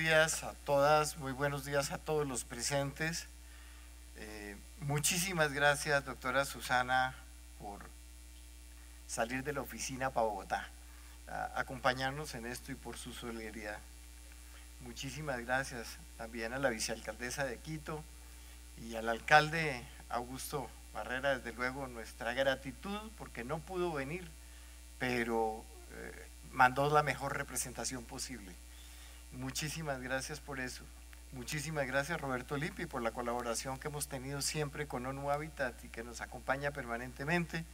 días a todas, muy buenos días a todos los presentes. Eh, muchísimas gracias, doctora Susana, por salir de la oficina para Bogotá, acompañarnos en esto y por su solidaridad. Muchísimas gracias también a la vicealcaldesa de Quito y al alcalde Augusto Barrera, desde luego nuestra gratitud porque no pudo venir, pero eh, mandó la mejor representación posible. Muchísimas gracias por eso. Muchísimas gracias Roberto Lippi por la colaboración que hemos tenido siempre con ONU Habitat y que nos acompaña permanentemente.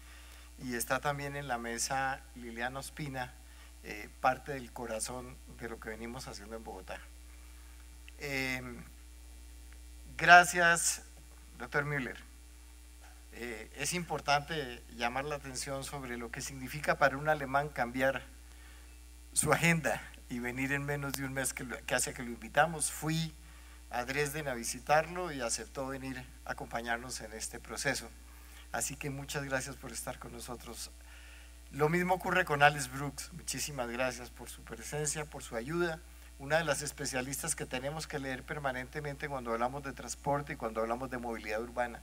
Y está también en la mesa Liliana Ospina, eh, parte del corazón de lo que venimos haciendo en Bogotá. Em, gracias, doctor Müller. Eh, es importante llamar la atención sobre lo que significa para un alemán cambiar su agenda y venir en menos de un mes que, que hace que lo invitamos. Fui a Dresden a visitarlo y aceptó venir a acompañarnos en este proceso. Así que muchas gracias por estar con nosotros. Lo mismo ocurre con Alice Brooks. Muchísimas gracias por su presencia, por su ayuda. Una de las especialistas que tenemos que leer permanentemente cuando hablamos de transporte y cuando hablamos de movilidad urbana.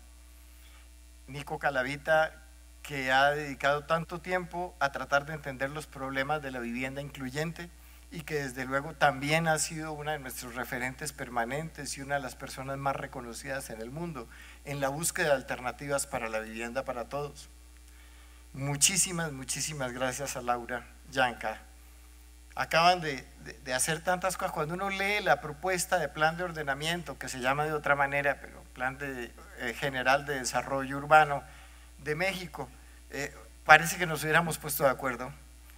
Nico Calavita, que ha dedicado tanto tiempo a tratar de entender los problemas de la vivienda incluyente y que desde luego también ha sido una de nuestros referentes permanentes y una de las personas más reconocidas en el mundo en la búsqueda de alternativas para la vivienda para todos. Muchísimas, muchísimas gracias a Laura Yanka. Acaban de, hacer tantas cosas. Cuando uno lee la propuesta de plan de ordenamiento, que se llama de otra manera, pero plan de, eh, general de desarrollo urbano de México, eh, parece que nos hubiéramos puesto de acuerdo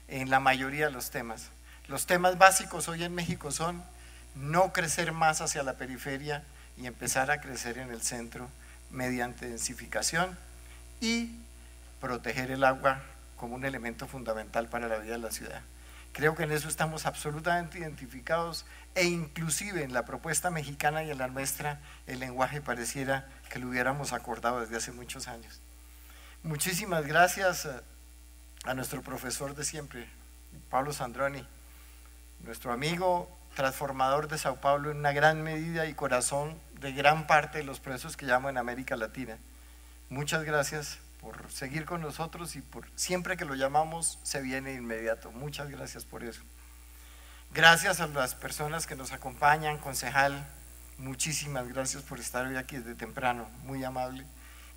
en la mayoría de los temas. Los temas básicos hoy en México son no crecer más hacia la periferia y empezar a crecer en el centro mediante densificación y proteger el agua como un elemento fundamental para la vida de la ciudad. Creo que en eso estamos absolutamente identificados e inclusive en la propuesta mexicana y en la nuestra el lenguaje pareciera que lo hubiéramos acordado desde hace muchos años. Muchísimas gracias a nuestro profesor de siempre, Pablo Sandroni, nuestro amigo transformador de Sao Paulo en una gran medida y corazón de gran parte de los procesos que llamo en América Latina. Muchas gracias por seguir con nosotros y por siempre que lo llamamos se viene inmediato. Muchas gracias por eso. Gracias a las personas que nos acompañan, concejal, muchísimas gracias por estar hoy aquí desde temprano, muy amable.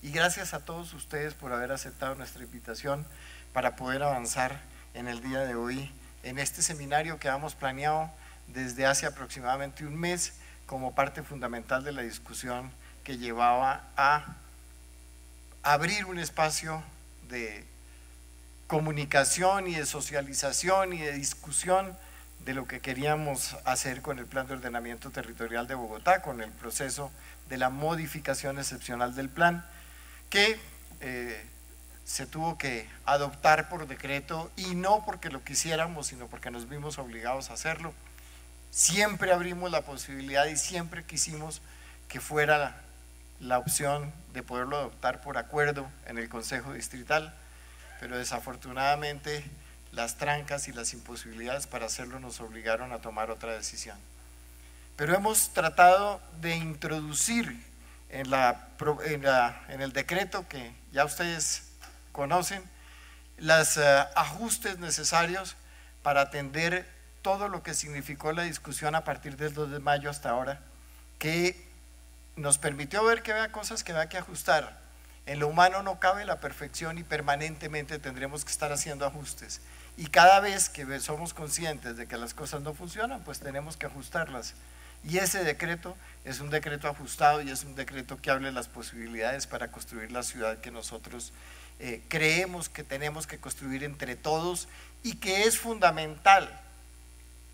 Y gracias a todos ustedes por haber aceptado nuestra invitación para poder avanzar en el día de hoy en este seminario que hemos planeado desde hace aproximadamente un mes como parte fundamental de la discusión que llevaba a abrir un espacio de comunicación y de socialización y de discusión de lo que queríamos hacer con el plan de ordenamiento territorial de Bogotá, con el proceso de la modificación excepcional del plan, que eh, se tuvo que adoptar por decreto y no porque lo quisiéramos, sino porque nos vimos obligados a hacerlo. Siempre abrimos la posibilidad y siempre quisimos que fuera la, opción de poderlo adoptar por acuerdo en el Consejo Distrital, pero desafortunadamente las trancas y las imposibilidades para hacerlo nos obligaron a tomar otra decisión. Pero hemos tratado de introducir en, la, en el decreto que ya ustedes conocen, los eh, ajustes necesarios para atender todo lo que significó la discusión a partir del 2 de mayo hasta ahora, que nos permitió ver que había cosas que había que ajustar. En lo humano no cabe la perfección y permanentemente tendremos que estar haciendo ajustes. Y cada vez que somos conscientes de que las cosas no funcionan, pues tenemos que ajustarlas. Y ese decreto es un decreto ajustado y es un decreto que hable las posibilidades para construir la ciudad que nosotros eh, creemos que tenemos que construir entre todos y que es fundamental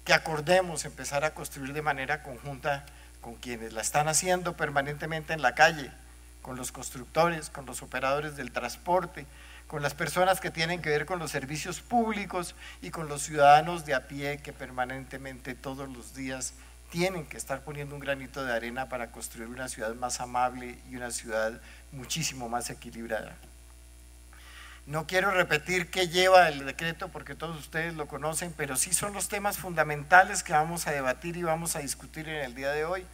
que acordemos empezar a construir de manera conjunta con quienes la están haciendo permanentemente en la calle, con los constructores, con los operadores del transporte, con las personas que tienen que ver con los servicios públicos y con los ciudadanos de a pie que permanentemente todos los días tienen que estar poniendo un granito de arena para construir una ciudad más amable y una ciudad muchísimo más equilibrada. No quiero repetir qué lleva el decreto porque todos ustedes lo conocen, pero sí son los temas fundamentales que vamos a debatir y vamos a discutir en el día de hoy.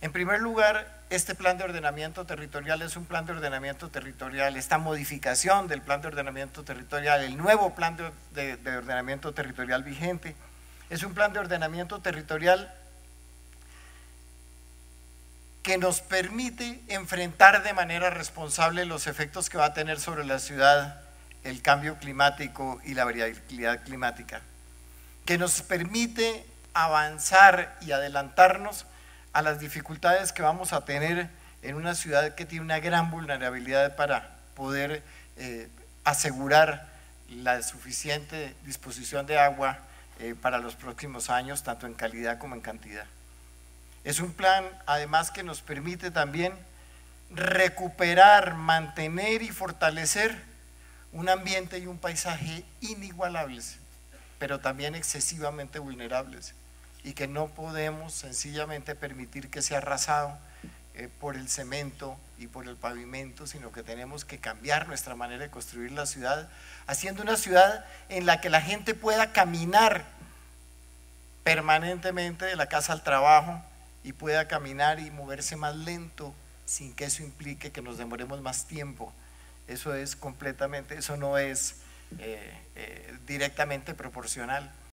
En primer lugar, este plan de ordenamiento territorial es un plan de ordenamiento territorial, esta modificación del plan de ordenamiento territorial, el nuevo plan de, ordenamiento territorial vigente, es un plan de ordenamiento territorial que nos permite enfrentar de manera responsable los efectos que va a tener sobre la ciudad el cambio climático y la variabilidad climática, que nos permite avanzar y adelantarnos a las dificultades que vamos a tener en una ciudad que tiene una gran vulnerabilidad para poder eh, asegurar la suficiente disposición de agua eh, para los próximos años, tanto en calidad como en cantidad. Es un plan, además, que nos permite también recuperar, mantener y fortalecer un ambiente y un paisaje inigualables, pero también excesivamente vulnerables y que no podemos sencillamente permitir que sea arrasado eh, por el cemento y por el pavimento, sino que tenemos que cambiar nuestra manera de construir la ciudad, haciendo una ciudad en la que la gente pueda caminar permanentemente de la casa al trabajo y pueda caminar y moverse más lento sin que eso implique que nos demoremos más tiempo. Eso es completamente, eso no es eh, eh, directamente proporcional